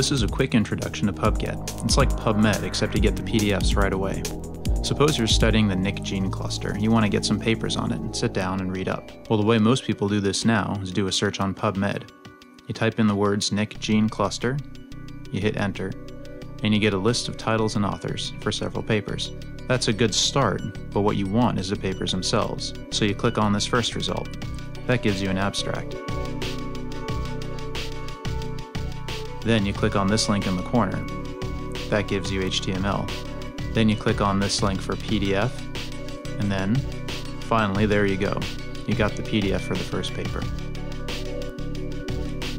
this is a quick introduction to PubGet. It's like PubMed, except you get the PDFs right away. Suppose you're studying the Nick gene cluster. You want to get some papers on it and sit down and read up. Well, the way most people do this now is do a search on PubMed. You type in the words Nick gene cluster, you hit enter, and you get a list of titles and authors for several papers. That's a good start, but what you want is the papers themselves. So you click on this first result. That gives you an abstract. Then you click on this link in the corner. That gives you HTML. Then you click on this link for PDF, and then finally, there you go. You got the PDF for the first paper.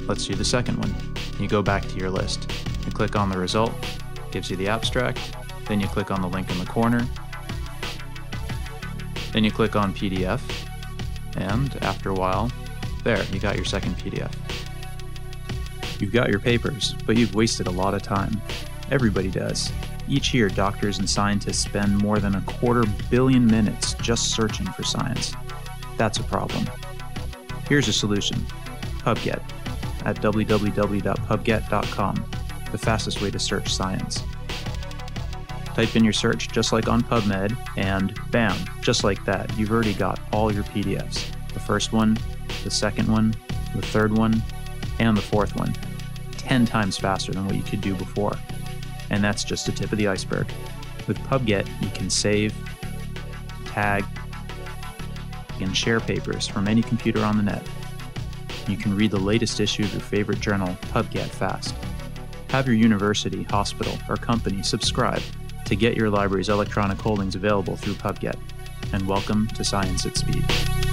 Let's do the second one. You go back to your list. You click on the result, gives you the abstract, then you click on the link in the corner, then you click on PDF, and after a while, there, you got your second PDF. You've got your papers, but you've wasted a lot of time. Everybody does. Each year, doctors and scientists spend more than a quarter billion minutes just searching for science. That's a problem. Here's a solution PubGet at www.pubget.com, the fastest way to search science. Type in your search just like on PubMed, and bam, just like that, you've already got all your PDFs. The first one, the second one, the third one, and the fourth one. 10 times faster than what you could do before. And that's just the tip of the iceberg. With PubGet, you can save, tag, and share papers from any computer on the net. You can read the latest issue of your favorite journal, PubGet, fast. Have your university, hospital, or company subscribe to get your library's electronic holdings available through PubGet. And welcome to Science at Speed.